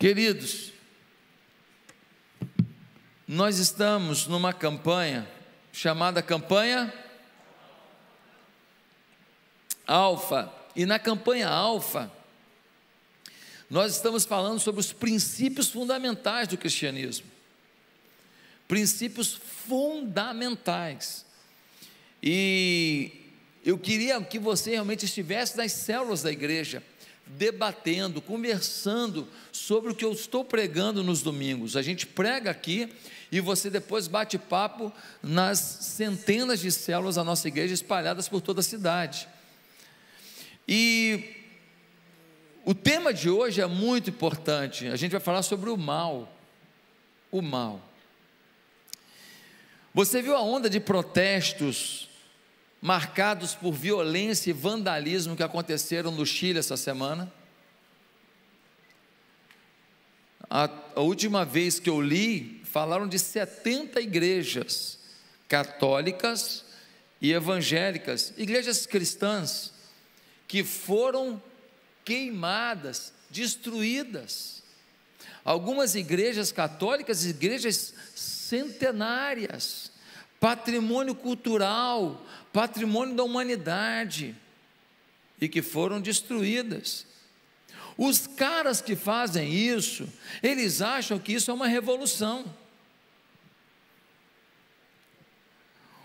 Queridos, nós estamos numa campanha chamada campanha Alfa. E na campanha Alfa, nós estamos falando sobre os princípios fundamentais do cristianismo. Princípios fundamentais. E eu queria que você realmente estivesse nas células da igreja, debatendo, conversando sobre o que eu estou pregando nos domingos. A gente prega aqui e você depois bate papo nas centenas de células da nossa igreja espalhadas por toda a cidade. E o tema de hoje é muito importante. A gente vai falar sobre o mal. O mal. Você viu a onda de protestos marcados por violência e vandalismo que aconteceram no Chile essa semana? A, a última vez que eu li, falaram de 70 igrejas católicas e evangélicas, igrejas cristãs, que foram queimadas, destruídas. Algumas igrejas católicas, igrejas centenárias, patrimônio cultural, patrimônio da humanidade, e que foram destruídas. Os caras que fazem isso, eles acham que isso é uma revolução.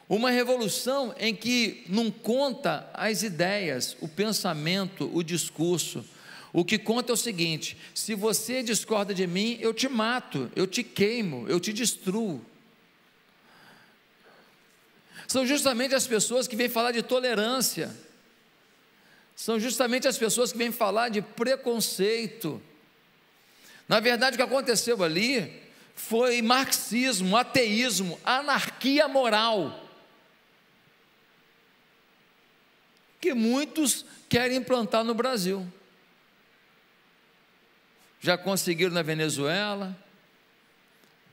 Uma revolução em que não conta as ideias, o pensamento, o discurso. O que conta é o seguinte: se você discorda de mim, eu te mato, eu te queimo, eu te destruo. São justamente as pessoas que vêm falar de tolerância, são justamente as pessoas que vêm falar de preconceito. Na verdade, o que aconteceu ali foi marxismo, ateísmo, anarquia moral. que muitos querem implantar no Brasil. Já conseguiram na Venezuela,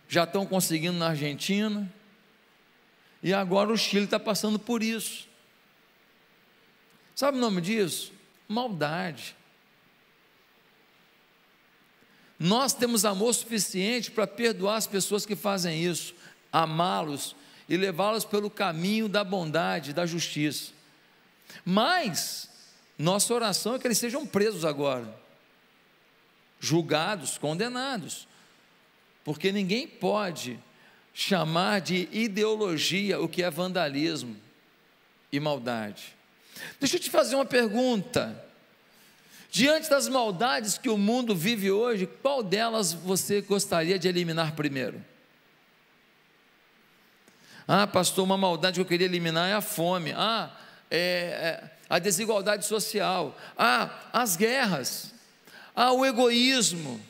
já estão conseguindo na Argentina, e agora o Chile está passando por isso. Sabe o nome disso? Maldade. Nós temos amor suficiente para perdoar as pessoas que fazem isso, amá-los e levá-los pelo caminho da bondade, da justiça. Mas, nossa oração é que eles sejam presos agora, julgados, condenados, porque ninguém pode chamar de ideologia o que é vandalismo e maldade. Deixa eu te fazer uma pergunta. Diante das maldades que o mundo vive hoje, qual delas você gostaria de eliminar primeiro? Ah, pastor, uma maldade que eu queria eliminar é a fome. Ah, é, é, a desigualdade social, há as guerras, há o egoísmo.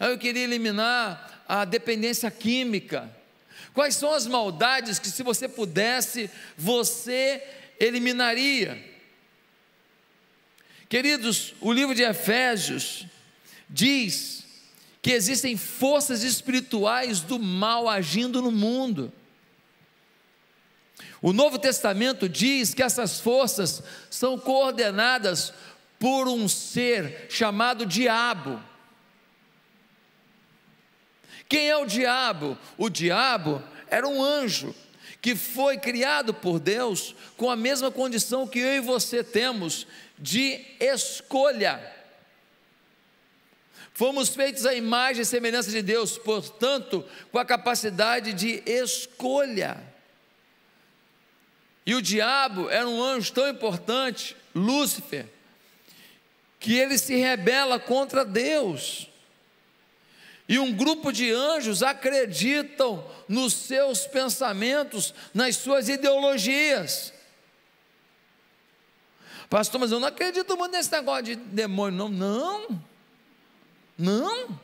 Eu queria eliminar a dependência química. Quais são as maldades que, se você pudesse, você eliminaria? Queridos, o livro de Efésios diz que existem forças espirituais do mal agindo no mundo. O Novo Testamento diz que essas forças são coordenadas por um ser chamado Diabo. Quem é o diabo? O diabo era um anjo que foi criado por Deus com a mesma condição que eu e você temos de escolha. Fomos feitos à imagem e semelhança de Deus, portanto, com a capacidade de escolha. E o diabo era um anjo tão importante, Lúcifer, que ele se rebela contra Deus. E um grupo de anjos acreditam nos seus pensamentos, nas suas ideologias. Pastor, mas eu não acredito muito nesse negócio de demônio, não. Não. Não.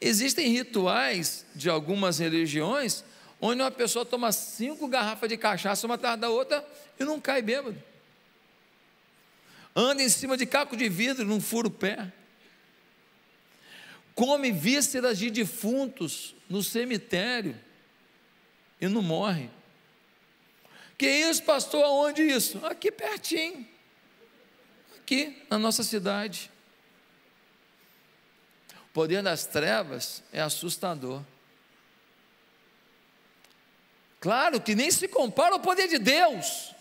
Existem rituais de algumas religiões onde uma pessoa toma cinco garrafas de cachaça uma atrás da outra e não cai bêbado. Anda em cima de caco de vidro, não fura o pé. Come vísceras de defuntos no cemitério e não morre. Que isso, pastor? Aonde isso? Aqui pertinho. aqui na nossa cidade. O poder das trevas é assustador. Claro que nem se compara ao poder de Deus.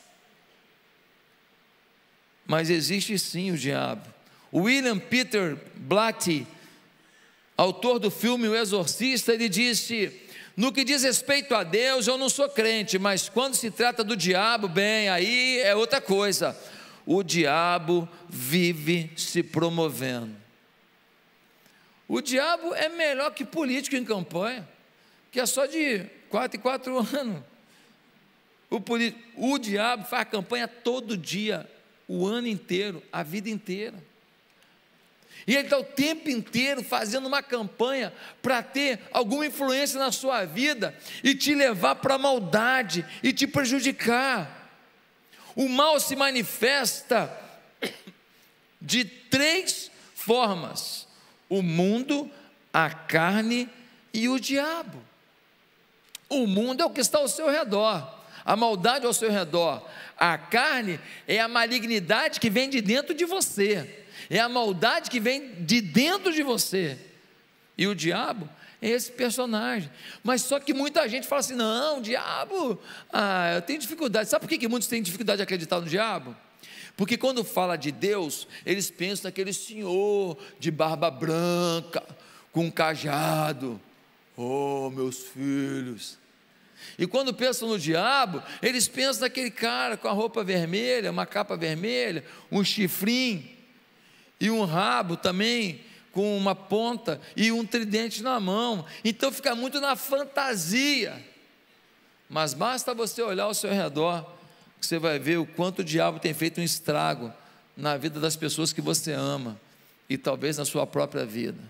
Mas existe sim o diabo. William Peter Blatty, autor do filme O Exorcista, ele disse: No que diz respeito a Deus, eu não sou crente, mas quando se trata do diabo, bem, aí é outra coisa. O diabo vive se promovendo. O diabo é melhor que político em campanha, que é só de quatro em quatro anos. O, o diabo faz campanha todo dia, o ano inteiro, a vida inteira. E ele está o tempo inteiro fazendo uma campanha para ter alguma influência na sua vida e te levar para a maldade e te prejudicar. O mal se manifesta de três formas: o mundo, a carne e o diabo. O mundo é o que está ao seu redor, a maldade ao seu redor. A carne é a malignidade que vem de dentro de você, é a maldade que vem de dentro de você. E o diabo é esse personagem. Mas só que muita gente fala assim: não, diabo, ah, eu tenho dificuldade. Sabe por que, que muitos têm dificuldade de acreditar no diabo? Porque quando fala de Deus, eles pensam naquele senhor de barba branca, com um cajado, Oh, meus filhos. E quando pensam no diabo, eles pensam naquele cara com a roupa vermelha, uma capa vermelha, um chifrinho e um rabo também com uma ponta e um tridente na mão. Então fica muito na fantasia. Mas basta você olhar ao seu redor, que você vai ver o quanto o diabo tem feito um estrago na vida das pessoas que você ama e talvez na sua própria vida.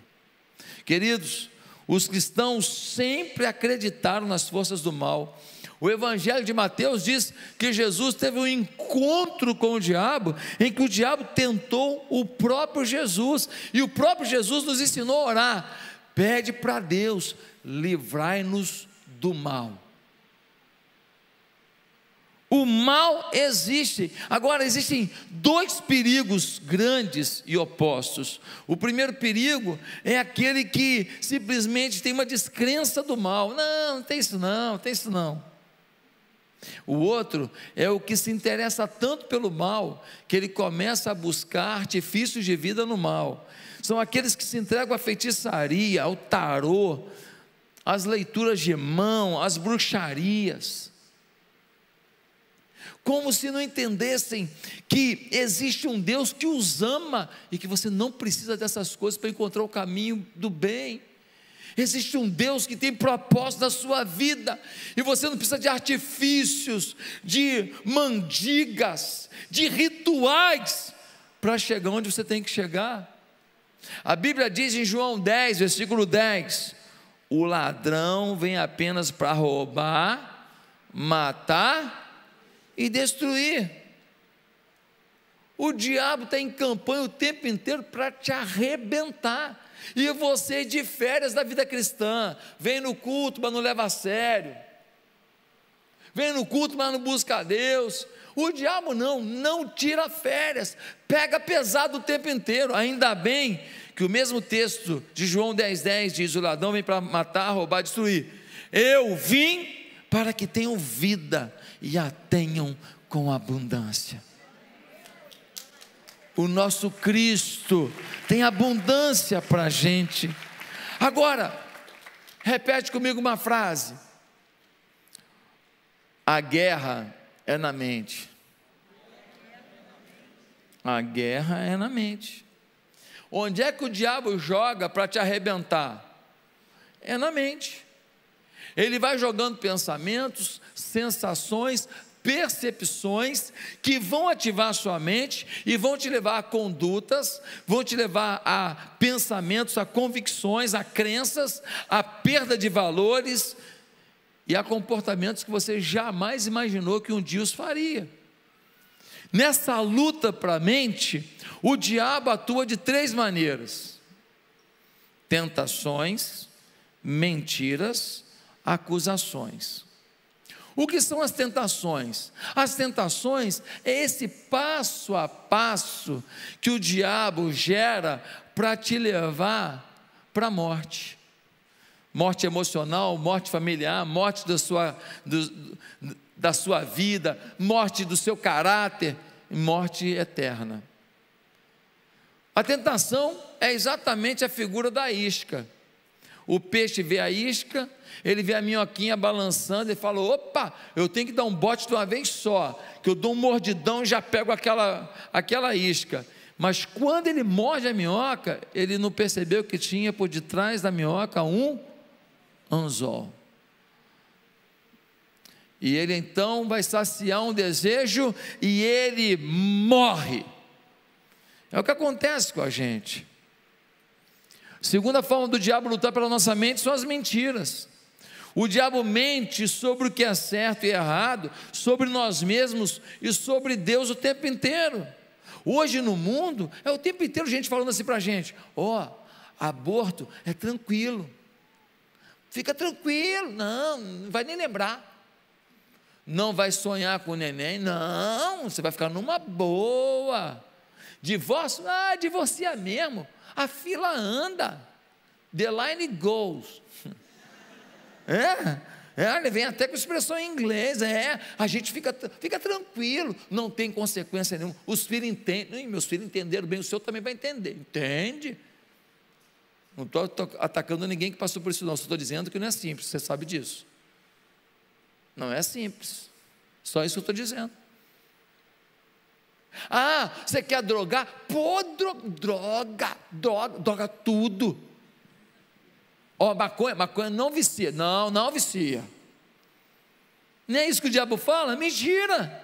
Queridos, os cristãos sempre acreditaram nas forças do mal. O Evangelho de Mateus diz que Jesus teve um encontro com o diabo, em que o diabo tentou o próprio Jesus, e o próprio Jesus nos ensinou a orar: pede para Deus, livrai-nos do mal. O mal existe. Agora, existem dois perigos grandes e opostos. O primeiro perigo é aquele que simplesmente tem uma descrença do mal. Não, não tem isso não, não tem isso não. O outro é o que se interessa tanto pelo mal que ele começa a buscar artifícios de vida no mal. São aqueles que se entregam à feitiçaria, ao tarô, às leituras de mão, às bruxarias como se não entendessem que existe um Deus que os ama e que você não precisa dessas coisas para encontrar o caminho do bem. Existe um Deus que tem propósito na sua vida, e você não precisa de artifícios, de mandigas, de rituais para chegar onde você tem que chegar. A Bíblia diz em João 10, versículo 10: O ladrão vem apenas para roubar, matar e destruir. O diabo está em campanha o tempo inteiro para te arrebentar. E você de férias da vida cristã, vem no culto, mas não leva a sério. Vem no culto, mas não busca a Deus. O diabo não, não tira férias, pega pesado o tempo inteiro. Ainda bem que o mesmo texto de João 10,10 10 diz: O ladrão vem para matar, roubar, destruir. Eu vim para que tenham vida e a tenham com abundância. O nosso Cristo tem abundância para a gente. Agora, repete comigo uma frase: a guerra é na mente. A guerra é na mente. Onde é que o diabo joga para te arrebentar? É na mente. Ele vai jogando pensamentos, sensações, percepções que vão ativar sua mente e vão te levar a condutas, vão te levar a pensamentos, a convicções, a crenças, a perda de valores e a comportamentos que você jamais imaginou que um dia os faria. Nessa luta para a mente, o diabo atua de três maneiras: tentações, mentiras acusações. O que são as tentações? As tentações é esse passo a passo que o diabo gera para te levar para a morte. Morte emocional, morte familiar, morte da sua, do, da sua vida, morte do seu caráter, morte eterna. A tentação é exatamente a figura da isca. O peixe vê a isca, ele vê a minhoquinha balançando e fala: opa, eu tenho que dar um bote de uma vez só, que eu dou um mordidão e já pego aquela, aquela isca. Mas quando ele morde a minhoca, ele não percebeu que tinha por detrás da minhoca um anzol. E ele então vai saciar um desejo e ele morre. É o que acontece com a gente. Segunda forma do diabo lutar pela nossa mente são as mentiras. O diabo mente sobre o que é certo e errado, sobre nós mesmos e sobre Deus o tempo inteiro. Hoje no mundo, é o tempo inteiro gente falando assim para a gente: ó, oh, aborto é tranquilo, fica tranquilo, não, não vai nem lembrar. Não vai sonhar com o neném, não, você vai ficar numa boa. Divórcio, ah, divorcia mesmo, a fila anda, the line goes. É, é, vem até com expressão em inglês, é, a gente fica, fica tranquilo, não tem consequência nenhuma. Os filhos entendem, meus filhos entenderam bem, o senhor também vai entender, entende? Não estou atacando ninguém que passou por isso, não, só estou dizendo que não é simples, você sabe disso. Não é simples, só isso que eu estou dizendo. Ah, você quer drogar? Pô, droga, droga, droga tudo. Ó, oh, maconha, maconha não vicia. Não, não vicia. Nem é isso que o diabo fala? Mentira.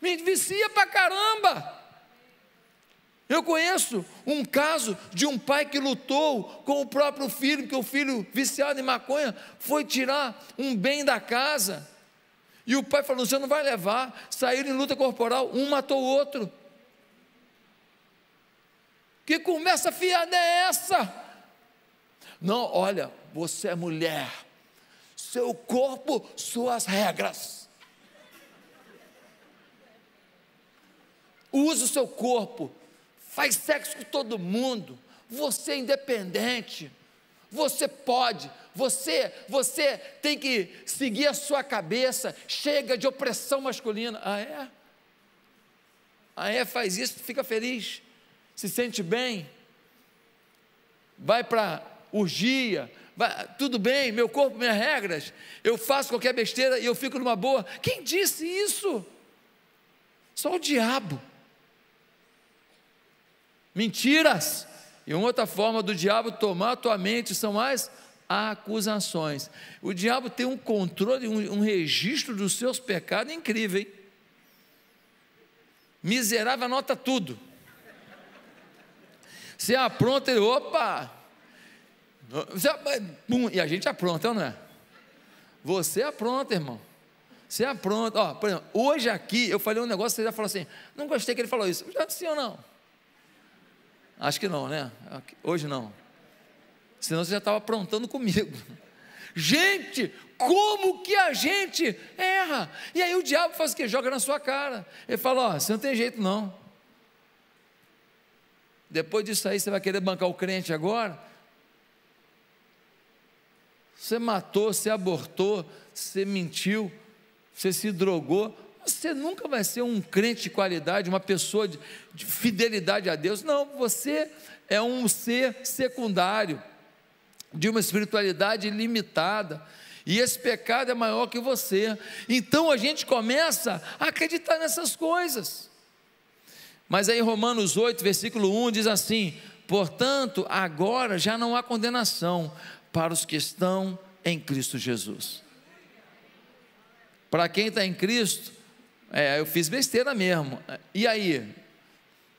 Me vicia pra caramba. Eu conheço um caso de um pai que lutou com o próprio filho, porque o filho viciado em maconha foi tirar um bem da casa. E o pai falou: Você não vai levar. Saíram em luta corporal, um matou o outro. Que conversa fiada é essa? Não, olha, você é mulher, seu corpo, suas regras. Use o seu corpo, faz sexo com todo mundo, você é independente, você pode, você, você tem que seguir a sua cabeça, chega de opressão masculina. Ah, é? Ah, é? Faz isso, fica feliz, se sente bem, vai para urgia, vai, tudo bem, meu corpo, minhas regras, eu faço qualquer besteira e eu fico numa boa. Quem disse isso? Só o diabo. Mentiras. E uma outra forma do diabo tomar a tua mente são as acusações. O diabo tem um controle, um, um registro dos seus pecados incrível, hein? Miserável anota tudo. Você apronta ele, opa, e a gente apronta, não é? Você apronta, irmão. Você apronta. Ó, por exemplo, hoje aqui eu falei um negócio, você já falou assim, não gostei que ele falou isso. Já sim ou não? Acho que não, né? Hoje não. Senão você já estava aprontando comigo. Gente, como que a gente erra? E aí o diabo faz o quê? Joga na sua cara. Ele fala: Ó, você não tem jeito não. Depois disso aí, você vai querer bancar o crente agora? Você matou, você abortou, você mentiu, você se drogou. Você nunca vai ser um crente de qualidade, uma pessoa de, de fidelidade a Deus. Não, você é um ser secundário, de uma espiritualidade limitada. E esse pecado é maior que você. Então a gente começa a acreditar nessas coisas. Mas aí Romanos 8, versículo 1 diz assim: Portanto, agora já não há condenação para os que estão em Cristo Jesus. Para quem está em Cristo, é, eu fiz besteira mesmo. E aí?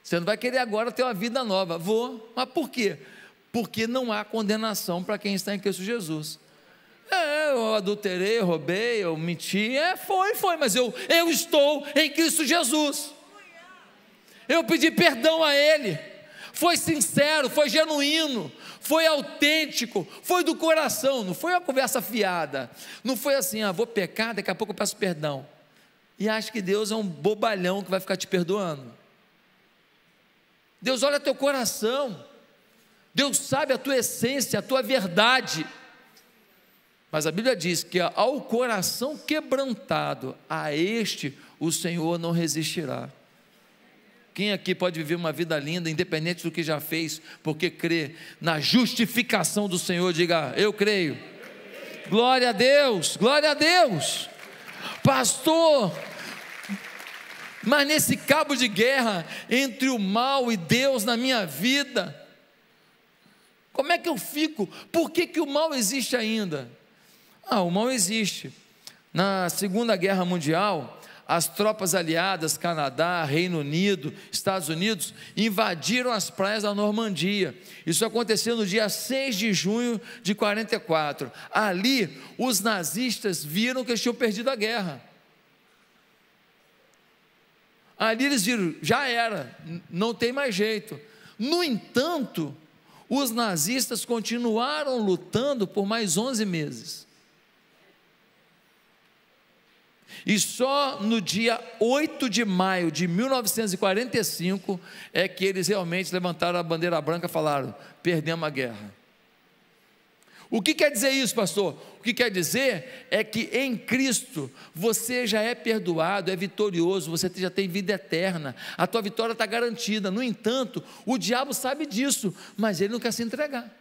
Você não vai querer agora ter uma vida nova? Vou. Mas por quê? Porque não há condenação para quem está em Cristo Jesus. É, eu adulterei, roubei, eu menti. É, foi, foi, mas eu, eu estou em Cristo Jesus. Eu pedi perdão a Ele foi sincero, foi genuíno, foi autêntico, foi do coração, não foi uma conversa fiada, não foi assim, ah, vou pecar, daqui a pouco eu peço perdão. E acha que Deus é um bobalhão que vai ficar te perdoando. Deus olha teu coração, Deus sabe a tua essência, a tua verdade. Mas a Bíblia diz que ao coração quebrantado, a este o Senhor não resistirá. Quem aqui pode viver uma vida linda, independente do que já fez, porque crê na justificação do Senhor? Diga, eu creio. Glória a Deus, glória a Deus. Pastor, mas nesse cabo de guerra entre o mal e Deus na minha vida, como é que eu fico? Por que, que o mal existe ainda? Ah, o mal existe. Na Segunda Guerra Mundial, as tropas aliadas, Canadá, Reino Unido, Estados Unidos, invadiram as praias da Normandia. Isso aconteceu no dia 6 de junho de 44. Ali, os nazistas viram que eles tinham perdido a guerra. Ali eles viram, já era, não tem mais jeito. No entanto, os nazistas continuaram lutando por mais 11 meses. E só no dia 8 de maio de 1945 é que eles realmente levantaram a bandeira branca e falaram: perdemos a guerra. O que quer dizer isso, pastor? O que quer dizer é que em Cristo você já é perdoado, é vitorioso, você já tem vida eterna, a tua vitória está garantida. No entanto, o diabo sabe disso, mas ele não quer se entregar.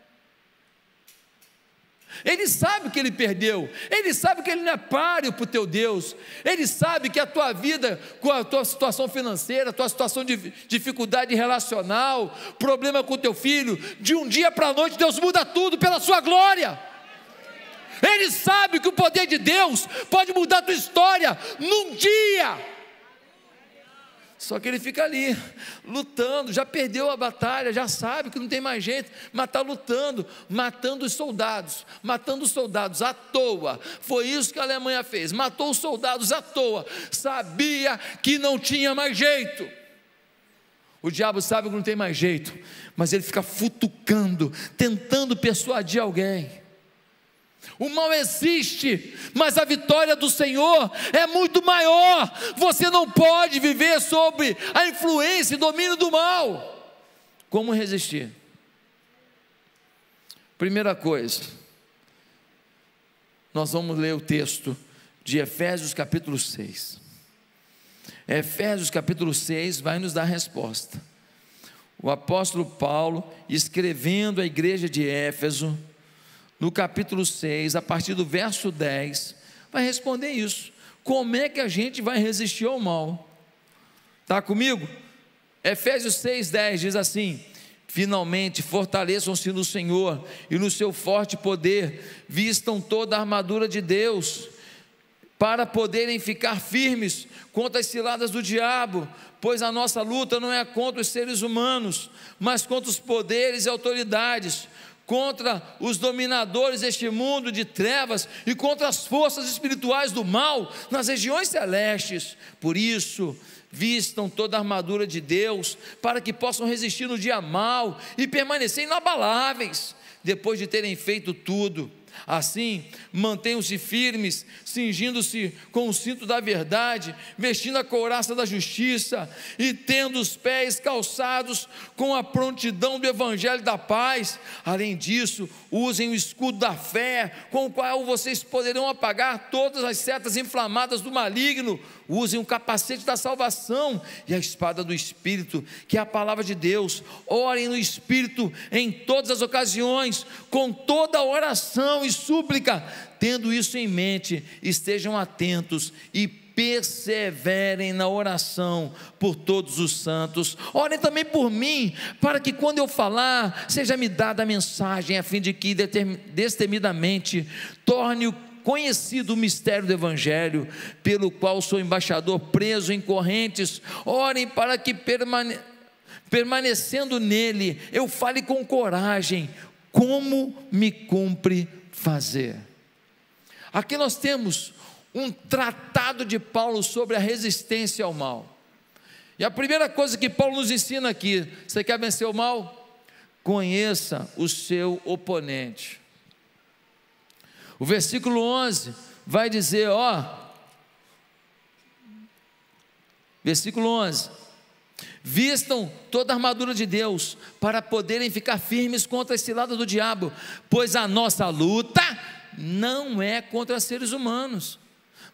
Ele sabe que ele perdeu, ele sabe que ele não é páreo para o teu Deus, ele sabe que a tua vida, com a tua situação financeira, a tua situação de dificuldade relacional, problema com o teu filho, de um dia para a noite Deus muda tudo pela sua glória. Ele sabe que o poder de Deus pode mudar a tua história num dia. Só que ele fica ali, lutando, já perdeu a batalha, já sabe que não tem mais jeito, mas está lutando, matando os soldados, matando os soldados à toa. Foi isso que a Alemanha fez, matou os soldados à toa, sabia que não tinha mais jeito. O diabo sabe que não tem mais jeito, mas ele fica futucando, tentando persuadir alguém. O mal existe, mas a vitória do Senhor é muito maior. Você não pode viver sob a influência e domínio do mal. Como resistir? Primeira coisa, nós vamos ler o texto de Efésios capítulo 6. Efésios capítulo 6 vai nos dar a resposta. O apóstolo Paulo, escrevendo à igreja de Éfeso, no capítulo 6, a partir do verso 10, vai responder isso. Como é que a gente vai resistir ao mal? Está comigo? Efésios 6, 10 diz assim: Finalmente, fortaleçam-se no Senhor e no seu forte poder, vistam toda a armadura de Deus, para poderem ficar firmes contra as ciladas do diabo, pois a nossa luta não é contra os seres humanos, mas contra os poderes e autoridades contra os dominadores deste mundo de trevas e contra as forças espirituais do mal nas regiões celestes. Por isso, vistam toda a armadura de Deus, para que possam resistir no dia mal e permanecer inabaláveis, depois de terem feito tudo Assim, mantenham-se firmes, cingindo-se com o cinto da verdade, vestindo a couraça da justiça e tendo os pés calçados com a prontidão do evangelho da paz. Além disso, usem o escudo da fé, com o qual vocês poderão apagar todas as setas inflamadas do maligno. Usem o capacete da salvação e a espada do Espírito, que é a palavra de Deus. Orem no Espírito em todas as ocasiões, com toda oração e súplica. Tendo isso em mente, estejam atentos e perseverem na oração por todos os santos. Orem também por mim, para que quando eu falar, seja me dada a mensagem, a fim de que destemidamente torne o conhecido o mistério do Evangelho, pelo qual sou embaixador preso em correntes. Orem para que permane permanecendo nele, eu fale com coragem, como me cumpre fazer. Aqui nós temos um tratado de Paulo sobre a resistência ao mal. E a primeira coisa que Paulo nos ensina aqui: você quer vencer o mal? Conheça o seu oponente. O versículo 11 vai dizer: ó, versículo 11: Vistam toda a armadura de Deus para poderem ficar firmes contra as ciladas do diabo, pois a nossa luta não é contra seres humanos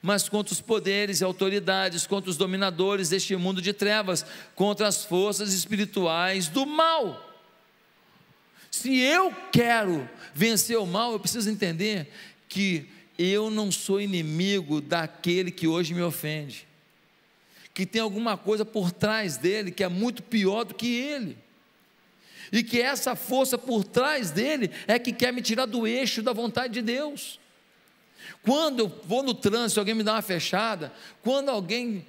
mas contra os poderes e autoridades, contra os dominadores deste mundo de trevas, contra as forças espirituais do mal. Se eu quero vencer o mal, eu preciso entender que eu não sou inimigo daquele que hoje me ofende, que tem alguma coisa por trás dele que é muito pior do que ele. E que essa força por trás dele é que quer me tirar do eixo da vontade de Deus. Quando eu vou no trânsito, alguém me dá uma fechada, quando alguém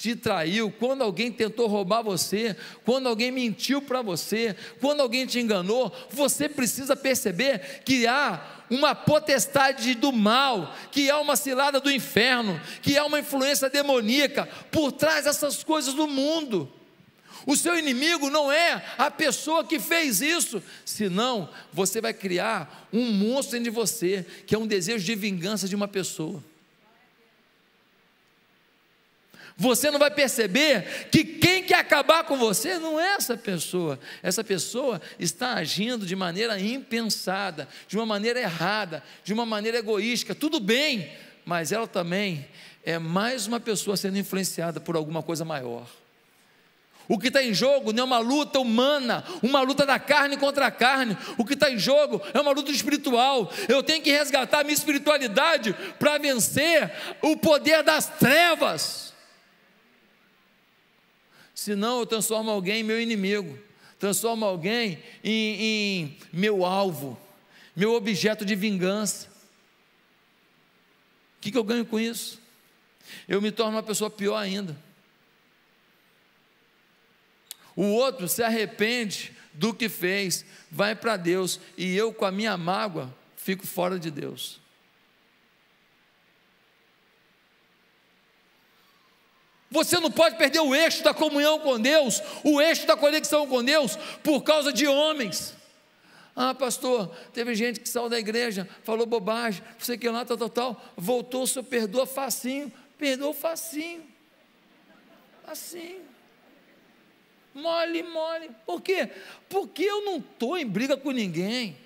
te traiu, quando alguém tentou roubar você, quando alguém mentiu para você, quando alguém te enganou, você precisa perceber que há uma potestade do mal, que há uma cilada do inferno, que há uma influência demoníaca por trás dessas coisas do mundo. O seu inimigo não é a pessoa que fez isso, senão você vai criar um monstro dentro de você, que é um desejo de vingança de uma pessoa. Você não vai perceber que quem quer acabar com você não é essa pessoa. Essa pessoa está agindo de maneira impensada, de uma maneira errada, de uma maneira egoísta. Tudo bem, mas ela também é mais uma pessoa sendo influenciada por alguma coisa maior. O que está em jogo não é uma luta humana, uma luta da carne contra a carne. O que está em jogo é uma luta espiritual. Eu tenho que resgatar a minha espiritualidade para vencer o poder das trevas. Senão eu transformo alguém em meu inimigo, transformo alguém em, em meu alvo, meu objeto de vingança. O que, que eu ganho com isso? Eu me torno uma pessoa pior ainda. O outro se arrepende do que fez, vai para Deus, e eu, com a minha mágoa, fico fora de Deus. Você não pode perder o eixo da comunhão com Deus, o eixo da conexão com Deus, por causa de homens. Ah, pastor, teve gente que saiu da igreja, falou bobagem, você que lá, tal, tal, tal, voltou, senhor perdoa facinho, perdoa facinho, facinho. Mole, mole. Por quê? Porque eu não estou em briga com ninguém.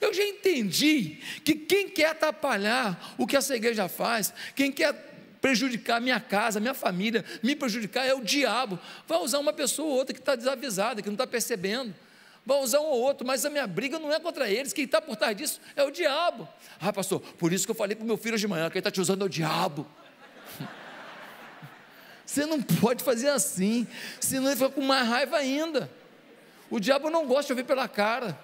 Eu já entendi que quem quer atrapalhar o que essa igreja faz, quem quer prejudicar minha casa, minha família, me prejudicar é o diabo. Vai usar uma pessoa ou outra que está desavisada, que não está percebendo. Vai usar um ou outro, mas a minha briga não é contra eles. Quem está por trás disso é o diabo. Ah, pastor, por isso que eu falei para o meu filho de manhã: quem está te usando é o diabo. Você não pode fazer assim, senão ele fica com mais raiva ainda. O diabo não gosta de ouvir pela cara.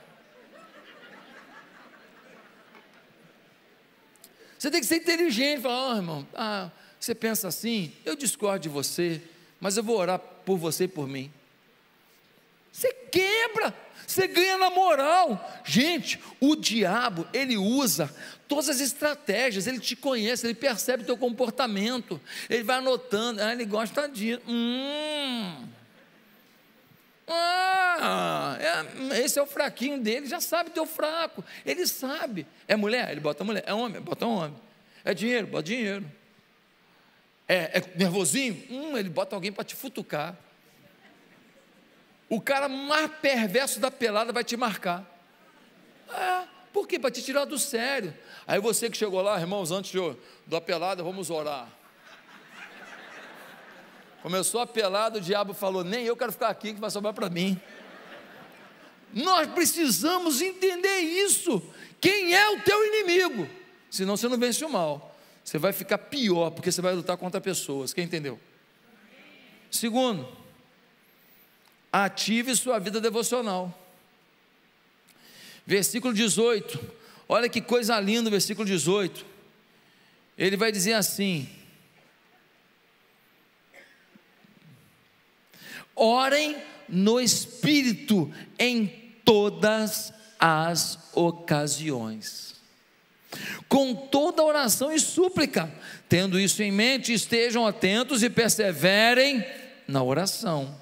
Você tem que ser inteligente, falar, oh, irmão, ah, você pensa assim, eu discordo de você, mas eu vou orar por você e por mim. Você quebra, você ganha na moral. Gente, o diabo, ele usa todas as estratégias, ele te conhece, ele percebe o teu comportamento, ele vai anotando, ah, ele gosta de. Hum. Ah, é, esse é o fraquinho dele, já sabe teu fraco, ele sabe. É mulher? Ele bota mulher. É homem? Bota homem. É dinheiro? Bota dinheiro. É, é nervosinho? Hum, ele bota alguém para te futucar. O cara mais perverso da pelada vai te marcar. É, por quê? Para te tirar do sério. Aí você que chegou lá, irmãos, antes de, do apelado, vamos orar. Começou a pelada, o diabo falou: Nem eu quero ficar aqui, que vai sobrar para mim. Nós precisamos entender isso. Quem é o teu inimigo? Senão você não vence o mal. Você vai ficar pior, porque você vai lutar contra pessoas. Quem entendeu? Segundo, ative sua vida devocional. Versículo 18 Olha que coisa linda o versículo 18. Ele vai dizer assim: Orem no Espírito em todas as ocasiões. Com toda oração e súplica. Tendo isso em mente, estejam atentos e perseverem na oração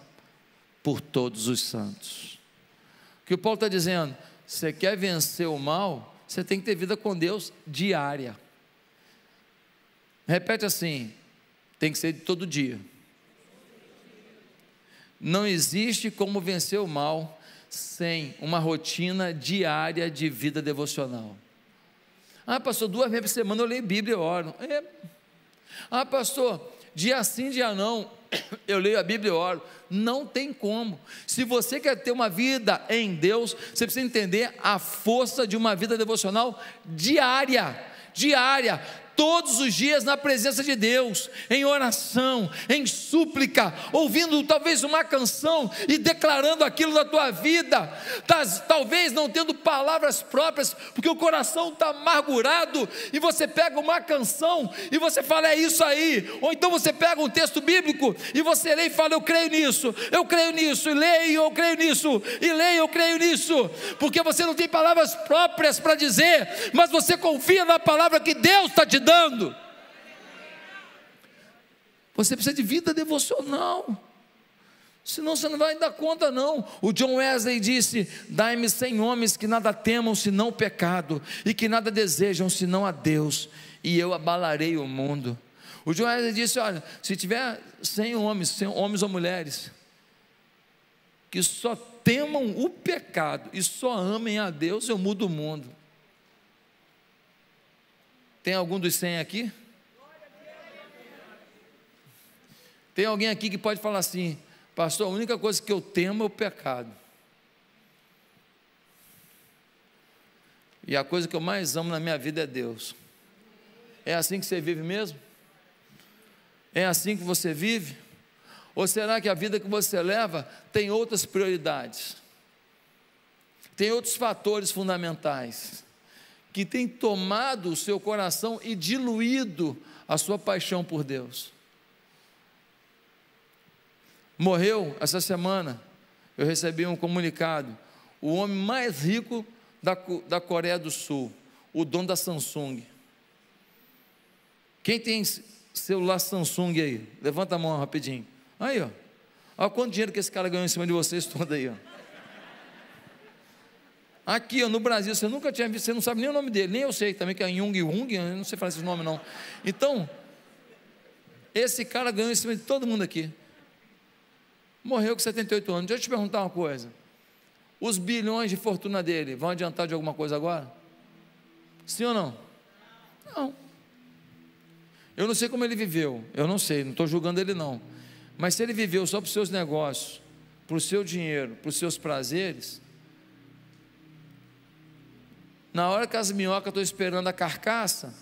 por todos os santos. O que o Paulo está dizendo? Você quer vencer o mal? Você tem que ter vida com Deus diária. Repete assim: tem que ser de todo dia. Não existe como vencer o mal sem uma rotina diária de vida devocional. Ah, pastor, duas vezes por semana eu leio Bíblia e oro. É. Ah, pastor, dia sim, dia não, eu leio a Bíblia e oro. Não tem como. Se você quer ter uma vida em Deus, você precisa entender a força de uma vida devocional diária. Diária todos os dias na presença de Deus, em oração, em súplica, ouvindo talvez uma canção e declarando aquilo na tua vida, talvez não tendo palavras próprias, porque o coração está amargurado, e você pega uma canção e você fala, é isso aí, ou então você pega um texto bíblico e você lê e fala, eu creio nisso, eu creio nisso, e leio, eu creio nisso, e leio, eu creio nisso, porque você não tem palavras próprias para dizer, mas você confia na palavra que Deus está te dando dando. Você precisa de vida devocional. Senão você não vai dar conta, não. O John Wesley disse: Dai-me cem homens que nada temam senão o pecado, e que nada desejam senão a Deus, e eu abalarei o mundo. O John Wesley disse: Olha, se tiver cem homens, cem homens ou mulheres, que só temam o pecado e só amem a Deus, eu mudo o mundo. Tem algum dos 100 aqui? Tem alguém aqui que pode falar assim, pastor, a única coisa que eu temo é o pecado. E a coisa que eu mais amo na minha vida é Deus. É assim que você vive mesmo? É assim que você vive? Ou será que a vida que você leva tem outras prioridades? Tem outros fatores fundamentais? Que tem tomado o seu coração e diluído a sua paixão por Deus. Morreu essa semana, eu recebi um comunicado, o homem mais rico da, da Coreia do Sul, o dono da Samsung. Quem tem celular Samsung aí? Levanta a mão rapidinho. Aí, ó. Olha quanto dinheiro que esse cara ganhou em cima de vocês todo aí, ó. Aqui ó, no Brasil, você nunca tinha visto, você não sabe nem o nome dele, nem eu sei também, que é Jung Jung, não sei falar esse nome não. Então, esse cara ganhou em cima de todo mundo aqui. Morreu com 78 anos. Deixa eu te perguntar uma coisa. Os bilhões de fortuna dele vão adiantar de alguma coisa agora? Sim ou não? Não. Eu não sei como ele viveu, eu não sei, não estou julgando ele não. Mas se ele viveu só para os seus negócios, para o seu dinheiro, para os seus prazeres, na hora que as minhocas estão esperando a carcaça,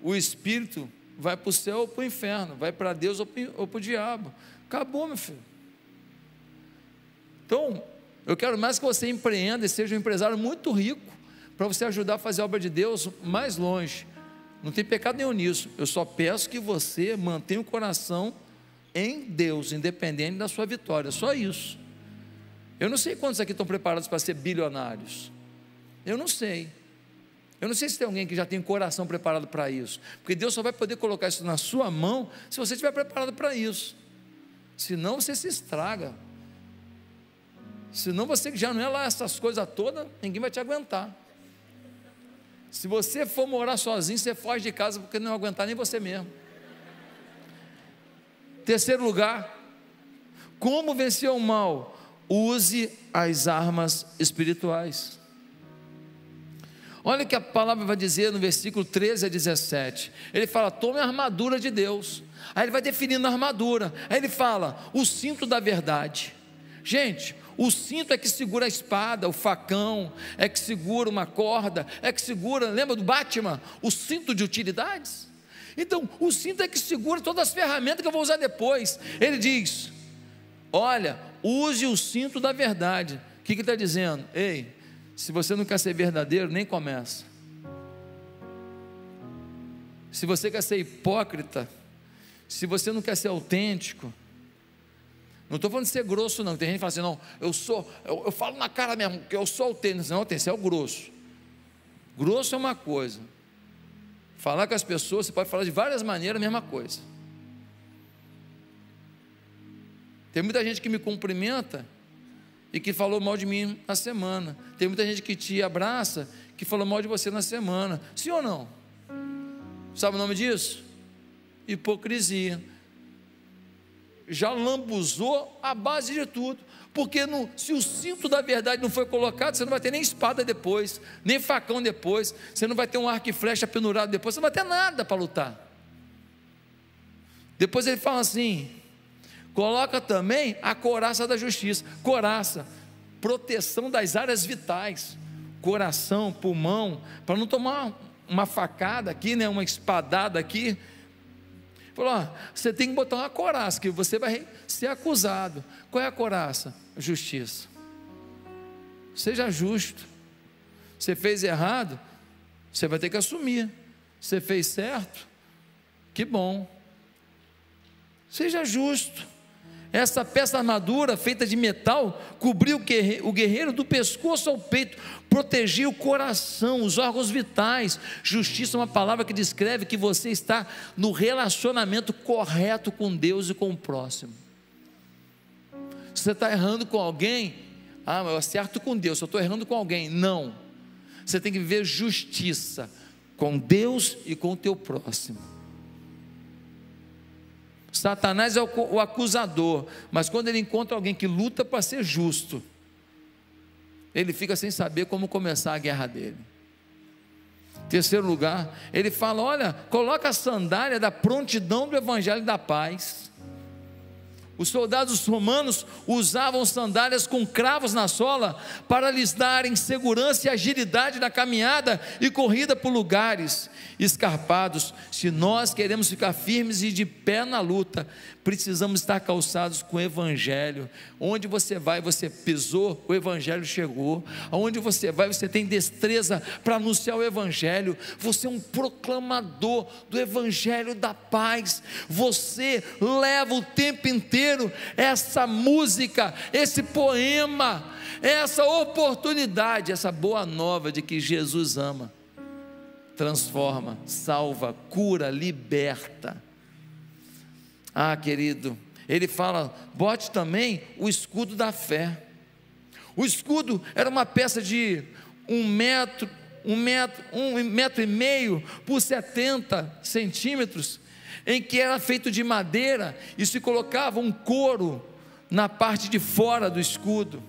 o espírito vai para o céu ou para o inferno, vai para Deus ou para o diabo. Acabou, meu filho. Então, eu quero mais que você empreenda e seja um empresário muito rico, para você ajudar a fazer a obra de Deus mais longe. Não tem pecado nenhum nisso. Eu só peço que você mantenha o coração em Deus, independente da sua vitória. Só isso. Eu não sei quantos aqui estão preparados para ser bilionários. Eu não sei. Eu não sei se tem alguém que já tem o coração preparado para isso. Porque Deus só vai poder colocar isso na sua mão se você estiver preparado para isso. Senão você se estraga. Senão você que já não é lá essas coisas todas, ninguém vai te aguentar. Se você for morar sozinho, você foge de casa porque não aguentar nem você mesmo. Terceiro lugar, como vencer o mal? Use as armas espirituais. Olha o que a palavra vai dizer no versículo 13 a 17. Ele fala: tome a armadura de Deus. Aí ele vai definindo a armadura. Aí ele fala: o cinto da verdade. Gente, o cinto é que segura a espada, o facão, é que segura uma corda, é que segura, lembra do Batman? O cinto de utilidades. Então, o cinto é que segura todas as ferramentas que eu vou usar depois. Ele diz: Olha, use o cinto da verdade. O que ele está dizendo? Ei, se você não quer ser verdadeiro, nem começa. Se você quer ser hipócrita, se você não quer ser autêntico, não estou falando de ser grosso, não. Tem gente que fala assim, não, eu sou, eu, eu falo na cara mesmo, que eu sou autêntico. Não, autêntico é o grosso. Grosso é uma coisa. Falar com as pessoas, você pode falar de várias maneiras a mesma coisa. Tem muita gente que me cumprimenta e que falou mal de mim na semana. Tem muita gente que te abraça que falou mal de você na semana. Sim ou não? Sabe o nome disso? Hipocrisia. Já lambuzou a base de tudo. Porque se o cinto da verdade não foi colocado, você não vai ter nem espada depois, nem facão depois, você não vai ter um arco e flecha pendurado depois, você não vai ter nada para lutar. Depois ele fala assim: coloca também a coraça da justiça. Coraça, proteção das áreas vitais, coração, pulmão, para não tomar uma facada aqui, né, uma espadada aqui, Falou: ó, você tem que botar uma coraça, que você vai ser acusado. Qual é a coraça? Justiça. Seja justo. Você fez errado, você vai ter que assumir. Você fez certo, que bom. Seja justo. Essa peça armadura feita de metal cobriu o guerreiro do pescoço ao peito, protegia o coração, os órgãos vitais. Justiça é uma palavra que descreve que você está no relacionamento correto com Deus e com o próximo. Se você está errando com alguém, ah, mas eu acerto com Deus, eu estou errando com alguém. Não. Você tem que viver justiça com Deus e com o teu próximo. Satanás é o acusador, mas quando ele encontra alguém que luta para ser justo, ele fica sem saber como começar a guerra dele. Terceiro lugar, ele fala: olha, coloca a sandália da prontidão do evangelho da paz. Os soldados romanos usavam sandálias com cravos na sola para lhes darem segurança e agilidade na caminhada e corrida por lugares escarpados. Se nós queremos ficar firmes e de pé na luta, precisamos estar calçados com o Evangelho. Onde você vai, você pisou, o Evangelho chegou. Aonde você vai, você tem destreza para anunciar o Evangelho. Você é um proclamador do Evangelho da paz. Você leva o tempo inteiro essa música, esse poema, essa oportunidade, essa boa nova de que Jesus ama transforma, salva, cura, liberta. Ah, querido, ele fala: bote também o escudo da fé. O escudo era uma peça de um metro, um metro, um metro e meio por 70 centímetros, em que era feito de madeira e se colocava um couro na parte de fora do escudo.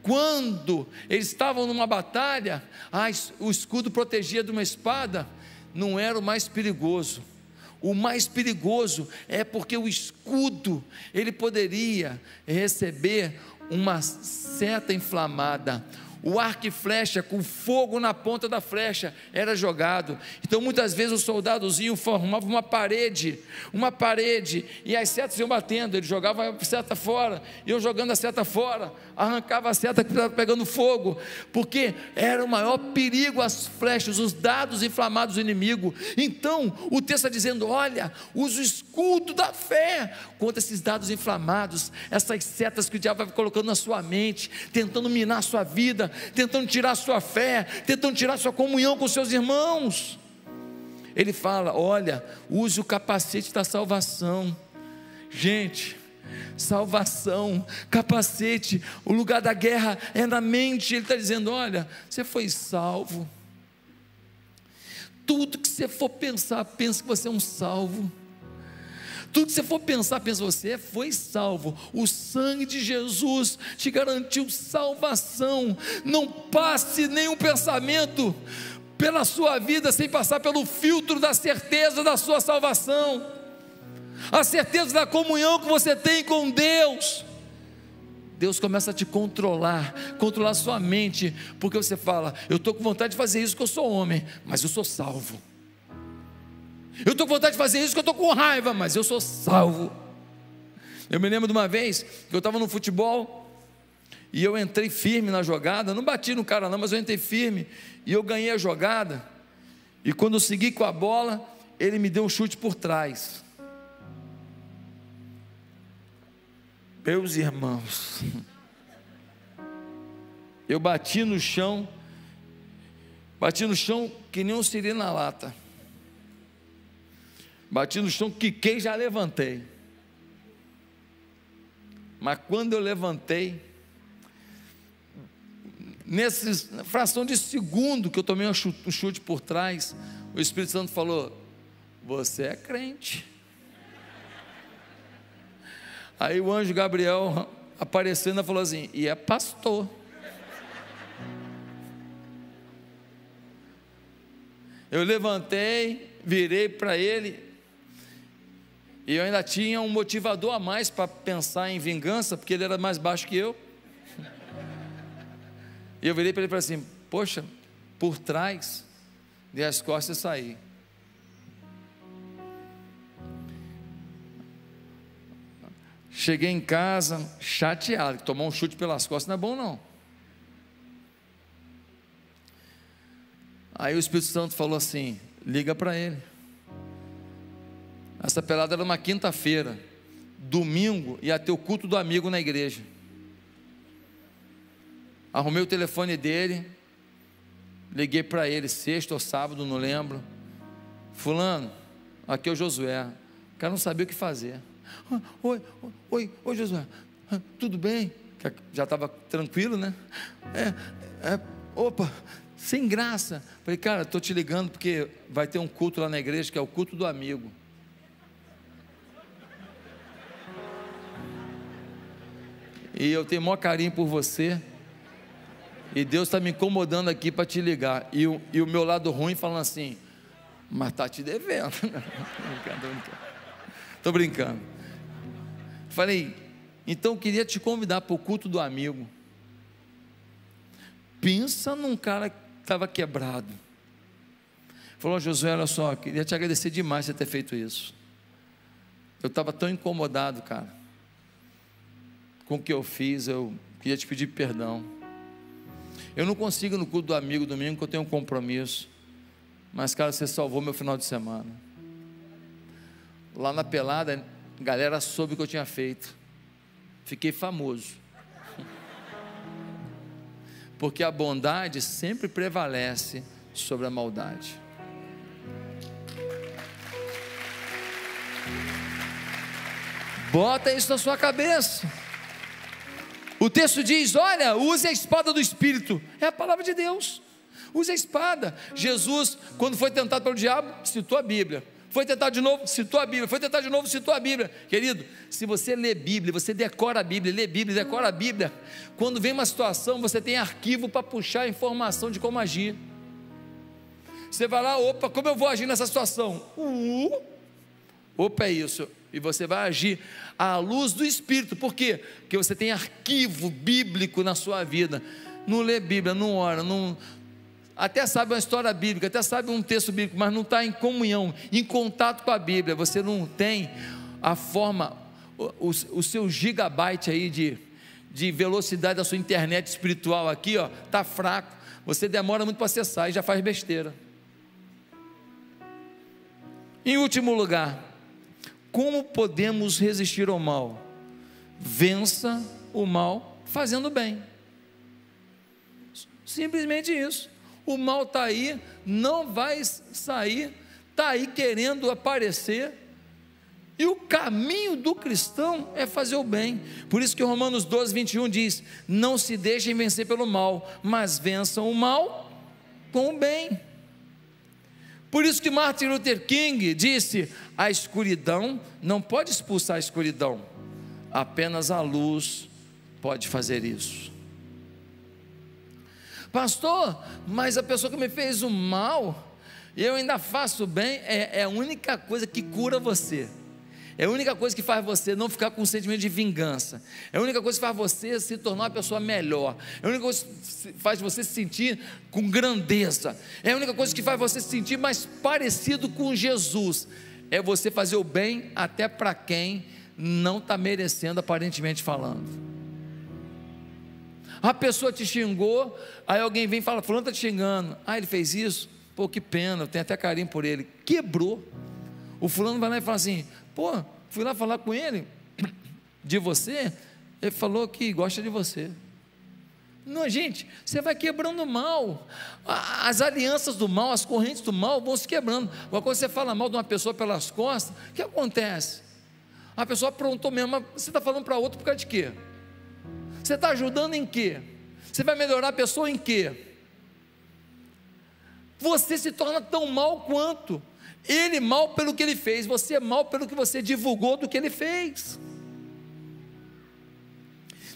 Quando eles estavam numa batalha, ah, o escudo protegia de uma espada, não era o mais perigoso. O mais perigoso é porque o escudo, ele poderia receber uma seta inflamada, o arco e flecha com fogo na ponta da flecha era jogado. Então muitas vezes os soldados iam formavam uma parede, uma parede, e as setas iam batendo, ele jogava a seta fora, iam jogando a seta fora, arrancava a seta que estava pegando fogo, porque era o maior perigo as flechas, os dados inflamados do inimigo. Então o texto está dizendo: olha, usa o escudo da fé contra esses dados inflamados, essas setas que o diabo vai colocando na sua mente, tentando minar a sua vida, tentando tirar sua fé, tentando tirar sua comunhão com seus irmãos. Ele fala: olha, use o capacete da salvação. Gente, salvação, capacete, o lugar da guerra é na mente. Ele está dizendo: olha, você foi salvo. Tudo que você for pensar, pensa que você é um salvo. Tudo que você for pensar, pensa você foi salvo. O sangue de Jesus te garantiu salvação. Não passe nenhum pensamento pela sua vida sem passar pelo filtro da certeza da sua salvação. A certeza da comunhão que você tem com Deus. Deus começa a te controlar, controlar sua mente, porque você fala: Eu estou com vontade de fazer isso, porque eu sou homem, mas eu sou salvo. Eu estou com vontade de fazer isso porque eu estou com raiva, mas eu sou salvo. Eu me lembro de uma vez que eu estava no futebol e eu entrei firme na jogada, não bati no cara não, mas eu entrei firme e eu ganhei a jogada. E quando eu segui com a bola, ele me deu um chute por trás. Meus irmãos, eu bati no chão, Bati no chão que nem um siri na lata. Bati no chão, quiquei e já levantei. Mas quando eu levantei, nessa fração de segundo que eu tomei um chute, um chute por trás, o Espírito Santo falou: Você é crente. Aí o anjo Gabriel aparecendo falou assim: E é pastor. Eu levantei, virei para ele, e eu ainda tinha um motivador a mais para pensar em vingança, porque ele era mais baixo que eu. E eu virei para ele e falei assim: Poxa, por trás, dei as costas e saí. Cheguei em casa chateado, tomar um chute pelas costas não é bom não. Aí o Espírito Santo falou assim: liga para ele. Essa pelada era uma quinta-feira, domingo ia ter o culto do amigo na igreja. Arrumei o telefone dele, liguei para ele, sexta ou sábado, não lembro. Fulano, aqui é o Josué. O cara não sabia o que fazer. Oi, oi, oi, Josué, tudo bem? Já estava tranquilo, né? É, é, opa, sem graça. Falei, cara, estou te ligando porque vai ter um culto lá na igreja que é o culto do amigo. E eu tenho maior carinho por você. E Deus está me incomodando aqui para te ligar. E o, e o meu lado ruim falando assim, mas está te devendo. Estou brincando, estou brincando. Falei, então queria te convidar para o culto do amigo. Pensa num cara que estava quebrado. Falou, Josué, olha só, queria te agradecer demais por ter feito isso. Eu estava tão incomodado, cara, com o que eu fiz, eu queria te pedir perdão. Eu não consigo no culto do amigo domingo, porque eu tenho um compromisso. Mas, cara, você salvou meu final de semana. Lá na pelada, a galera soube o que eu tinha feito. Fiquei famoso. Porque a bondade sempre prevalece sobre a maldade. Bota isso na sua cabeça. O texto diz: olha, use a espada do Espírito, é a palavra de Deus. Use a espada. Jesus, quando foi tentado pelo diabo, citou a Bíblia. Foi tentado de novo, citou a Bíblia. Foi tentado de novo, citou a Bíblia. Querido, se você lê Bíblia, você decora a Bíblia, lê Bíblia, decora a Bíblia. Quando vem uma situação, você tem arquivo para puxar a informação de como agir. Você vai lá, opa, como eu vou agir nessa situação? Uh, opa, é isso. E você vai agir à luz do Espírito. Por quê? Porque você tem arquivo bíblico na sua vida. Não lê Bíblia, não ora, não, até sabe uma história bíblica, até sabe um texto bíblico, mas não está em comunhão, em contato com a Bíblia. Você não tem a forma, o, o seu gigabyte aí de, de velocidade da sua internet espiritual aqui, ó, está fraco. Você demora muito para acessar e já faz besteira. Em último lugar, como podemos resistir ao mal? Vença o mal fazendo bem. Simplesmente isso. O mal está aí, não vai sair, está aí querendo aparecer. E o caminho do cristão é fazer o bem. Por isso que Romanos 12, 21 diz: Não se deixem vencer pelo mal, mas vençam o mal com o bem. Por isso que Martin Luther King disse: a escuridão não pode expulsar a escuridão, apenas a luz pode fazer isso. Pastor, mas a pessoa que me fez o mal, eu ainda faço bem, é, é a única coisa que cura você. É a única coisa que faz você não ficar com um sentimento de vingança. É a única coisa que faz você se tornar uma pessoa melhor. É a única coisa que faz você se sentir com grandeza. É a única coisa que faz você se sentir mais parecido com Jesus. É você fazer o bem até para quem não está merecendo, aparentemente falando. A pessoa te xingou, aí alguém vem e fala: Fulano está te xingando. Ah, ele fez isso? Pô, que pena, eu tenho até carinho por ele. Quebrou. O fulano vai lá e fala assim: Pô, fui lá falar com ele de você, ele falou que gosta de você. Não, gente, você vai quebrando mal. As alianças do mal, as correntes do mal vão se quebrando. Agora, quando você fala mal de uma pessoa pelas costas, o que acontece? A pessoa aprontou mesmo, mas você está falando para outro por causa de quê? Você está ajudando em quê? Você vai melhorar a pessoa em quê? Você se torna tão mal quanto. Ele mal pelo que ele fez, você é mal pelo que você divulgou do que ele fez.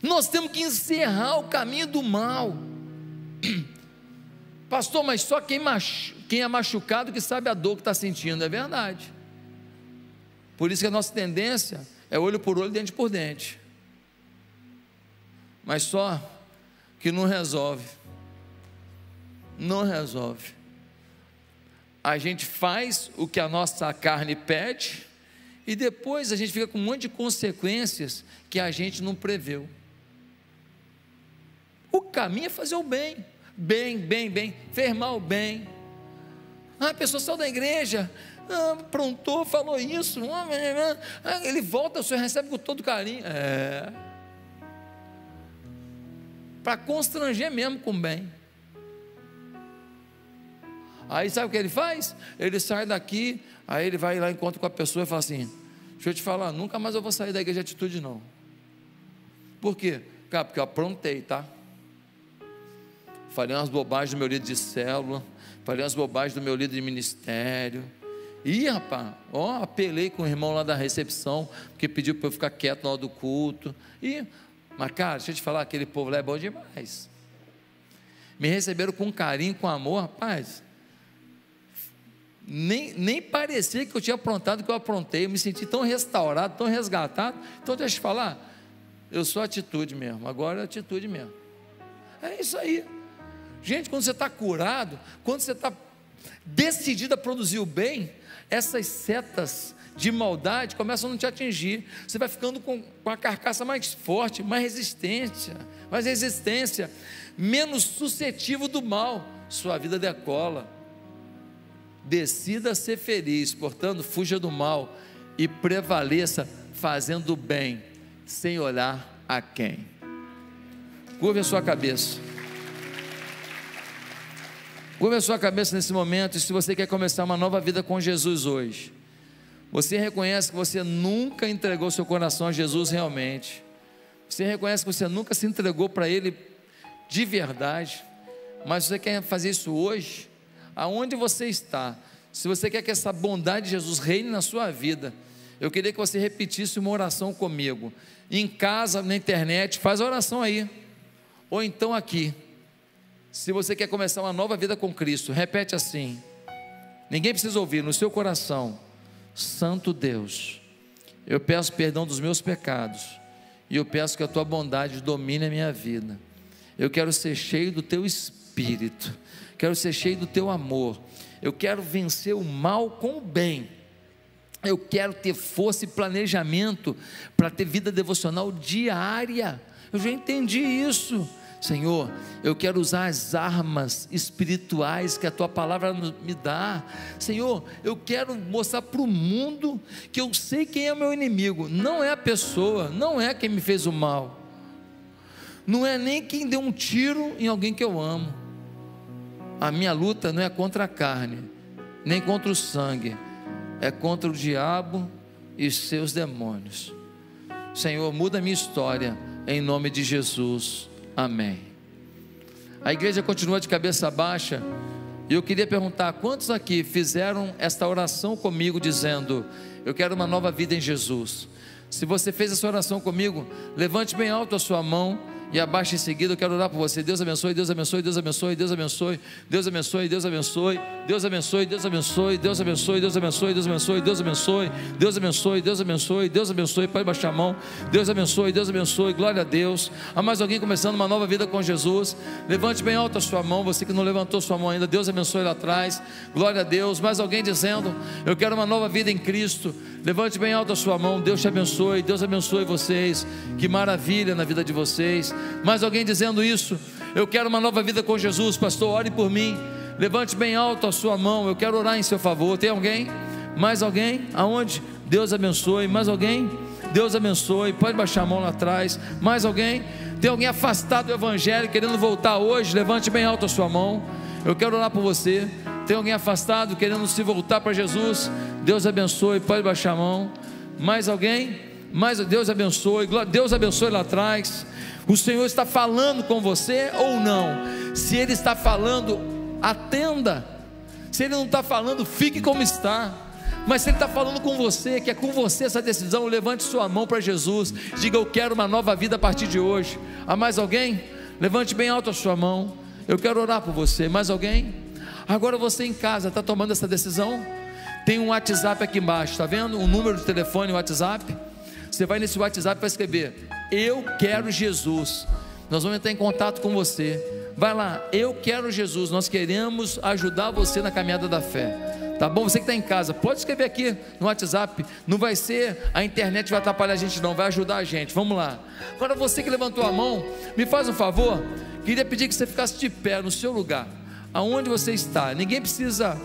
Nós temos que encerrar o caminho do mal. Pastor, mas só quem, machu, quem é machucado que sabe a dor que está sentindo, é verdade. Por isso que a nossa tendência é olho por olho, dente por dente. Mas só que não resolve. Não resolve. A gente faz o que a nossa carne pede e depois a gente fica com um monte de consequências que a gente não preveu. O caminho é fazer o bem, bem, bem, bem, fez mal, bem. Ah, a pessoa saiu da igreja, ah, falou isso, ah, ah, ele volta, o senhor recebe com todo carinho. É. Para constranger mesmo com bem. Aí sabe o que ele faz? Ele sai daqui, aí ele vai lá, encontra com a pessoa e fala assim: Deixa eu te falar, nunca mais eu vou sair da igreja de atitude, não. Por quê? Cara, porque eu aprontei, tá? Falei umas bobagens do meu líder de célula, falei umas bobagens do meu líder de ministério. Ih, rapaz, ó, apelei com o irmão lá da recepção, que pediu para eu ficar quieto na hora do culto. Ih, mas cara, deixa eu te falar, aquele povo lá é bom demais. Me receberam com carinho, com amor, rapaz. Nem, nem parecia que eu tinha aprontado o que eu aprontei. Eu me senti tão restaurado, tão resgatado. Então, deixa eu te falar, eu sou atitude mesmo, agora é atitude mesmo. É isso aí. Gente, quando você está curado, quando você está decidido a produzir o bem, essas setas de maldade começam a não te atingir. Você vai ficando com, a carcaça mais forte, mais resistência, mais resistência, menos suscetível do mal. Sua vida decola. Decida ser feliz, portanto, fuja do mal e prevaleça fazendo o bem, sem olhar a quem. Curve a sua cabeça. Curva a sua cabeça nesse momento e se você quer começar uma nova vida com Jesus hoje. Você reconhece que você nunca entregou seu coração a Jesus realmente. Você reconhece que você nunca se entregou para Ele de verdade. Mas você quer fazer isso hoje? Aonde você está? Se você quer que essa bondade de Jesus reine na sua vida, eu queria que você repetisse uma oração comigo. Em casa, na internet, faz a oração aí. Ou então aqui. Se você quer começar uma nova vida com Cristo, repete assim. Ninguém precisa ouvir no seu coração. Santo Deus, eu peço perdão dos meus pecados e eu peço que a tua bondade domine a minha vida. Eu quero ser cheio do teu espírito, quero ser cheio do teu amor. Eu quero vencer o mal com o bem. Eu quero ter força e planejamento para ter vida devocional diária. Eu já entendi isso. Senhor, eu quero usar as armas espirituais que a tua palavra me dá. Senhor, eu quero mostrar para o mundo que eu sei quem é o meu inimigo. Não é a pessoa, não é quem me fez o mal. Não é nem quem deu um tiro em alguém que eu amo. A minha luta não é contra a carne, nem contra o sangue, é contra o diabo e seus demônios. Senhor, muda a minha história em nome de Jesus. Amém. A igreja continua de cabeça baixa. E eu queria perguntar: quantos aqui fizeram esta oração comigo, dizendo, Eu quero uma nova vida em Jesus? Se você fez essa oração comigo, levante bem alto a sua mão e abaixo em seguida, eu quero orar por você. Deus abençoe, Deus abençoe, Deus abençoe, Deus abençoe, Deus abençoe, Deus abençoe, Deus abençoe, Deus abençoe, Deus abençoe, Deus abençoe, Deus abençoe, Deus abençoe, Deus abençoe, Deus abençoe, Deus abençoe, pode baixar a mão. Deus abençoe, Deus abençoe, glória a Deus. Há mais alguém começando uma nova vida com Jesus? Levante bem alto a sua mão, você que não levantou sua mão ainda, Deus abençoe lá atrás. Glória a Deus. Mais alguém dizendo, eu quero uma nova vida em Cristo. Levante bem alto a sua mão, Deus te abençoe, Deus abençoe vocês. Que maravilha na vida de vocês. Mais alguém dizendo isso? Eu quero uma nova vida com Jesus, pastor, ore por mim. Levante bem alto a sua mão, eu quero orar em seu favor. Tem alguém? Mais alguém? Aonde? Deus abençoe. Mais alguém? Deus abençoe. Pode baixar a mão lá atrás. Mais alguém? Tem alguém afastado do Evangelho, querendo voltar hoje? Levante bem alto a sua mão. Eu quero orar por você. Tem alguém afastado, querendo se voltar para Jesus? Deus abençoe. Pode baixar a mão. Mais alguém? Mais Deus abençoe. Deus abençoe lá atrás. O Senhor está falando com você ou não? Se Ele está falando, atenda. Se Ele não está falando, fique como está. Mas se Ele está falando com você, que é com você essa decisão, levante sua mão para Jesus. Diga: Eu quero uma nova vida a partir de hoje. Há mais alguém? Levante bem alto a sua mão. Eu quero orar por você. Mais alguém? Agora você em casa está tomando essa decisão? Tem um WhatsApp aqui embaixo, está vendo? Um número de telefone, WhatsApp. Você vai nesse WhatsApp para escrever: Eu quero Jesus. Nós vamos entrar em contato com você. Vai lá, eu quero Jesus. Nós queremos ajudar você na caminhada da fé. Tá bom? Você que está em casa, pode escrever aqui no WhatsApp. Não vai ser a internet vai atrapalhar a gente, não, vai ajudar a gente. Vamos lá. Agora você que levantou a mão, me faz um favor. Queria pedir que você ficasse de pé no seu lugar, aonde você está. Ninguém precisa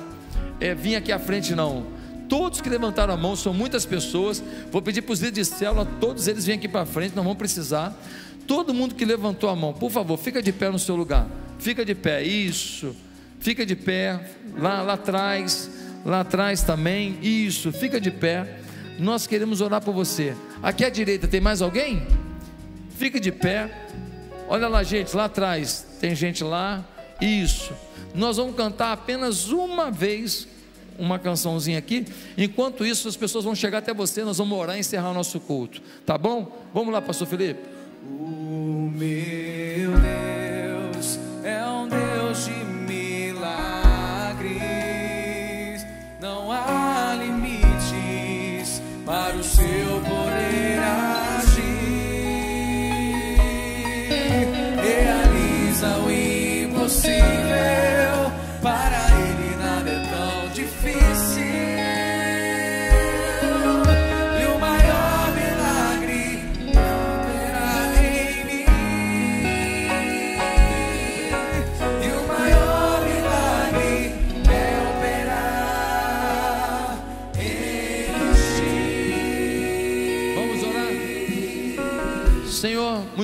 é, vir aqui à frente, não. Todos que levantaram a mão, são muitas pessoas. Vou pedir para os líderes de célula, todos eles vêm aqui para frente, não vão precisar. Todo mundo que levantou a mão, por favor, fica de pé no seu lugar. Fica de pé, isso. Fica de pé, lá, lá atrás, lá atrás também, isso. Fica de pé. Nós queremos orar por você. Aqui à direita tem mais alguém? Fica de pé. Olha lá, gente, lá atrás tem gente lá. Isso. Nós vamos cantar apenas uma vez uma cançãozinha aqui. Enquanto isso, as pessoas vão chegar até você, nós vamos orar e encerrar o nosso culto. Tá bom? Vamos lá, pastor Felipe. O meu Deus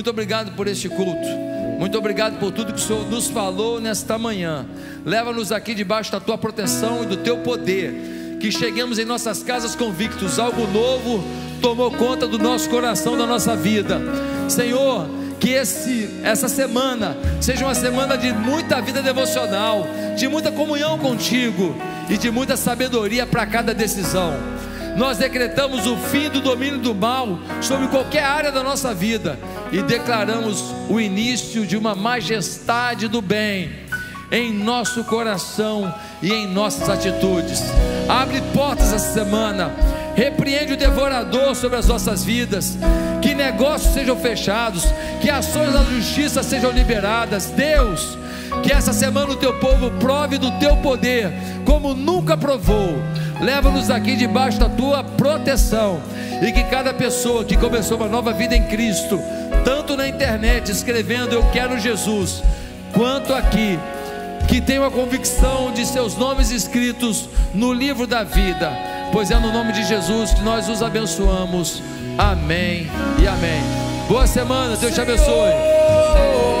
Muito obrigado por este culto. Muito obrigado por tudo que o Senhor nos falou nesta manhã. Leva-nos aqui debaixo da tua proteção e do teu poder. Que cheguemos em nossas casas convictos, algo novo tomou conta do nosso coração, da nossa vida. Senhor, que esse, essa semana seja uma semana de muita vida devocional, de muita comunhão contigo e de muita sabedoria para cada decisão nós decretamos o fim do domínio do mal sobre qualquer área da nossa vida e declaramos o início de uma majestade do bem em nosso coração e em nossas atitudes. Abre portas essa semana, repreende o devorador sobre as nossas vidas, que negócios sejam fechados, que ações da justiça sejam liberadas. Deus, que essa semana o teu povo prove do teu poder como nunca provou. Leva-nos aqui debaixo da tua proteção e que cada pessoa que começou uma nova vida em Cristo, tanto na internet escrevendo eu quero Jesus, quanto aqui, que tenha a convicção de seus nomes escritos no livro da vida, pois é no nome de Jesus que nós os abençoamos. Amém e amém. Boa semana, Deus te abençoe.